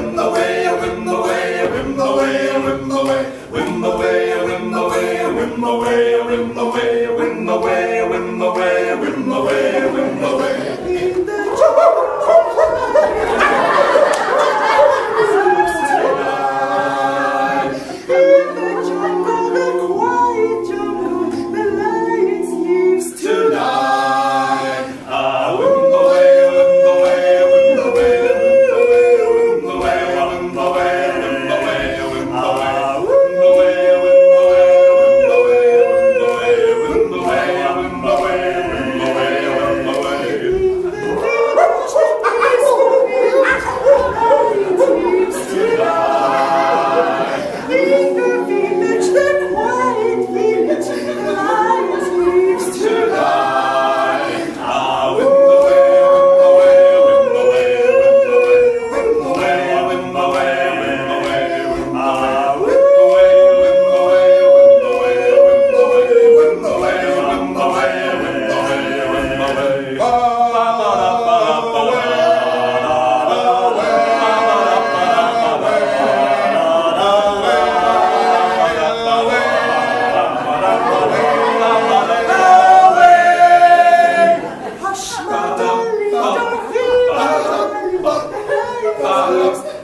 win the way, win the way, win the way, win the way, win the way, win the way, win the way, win the way.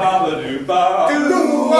ba ba doo ba.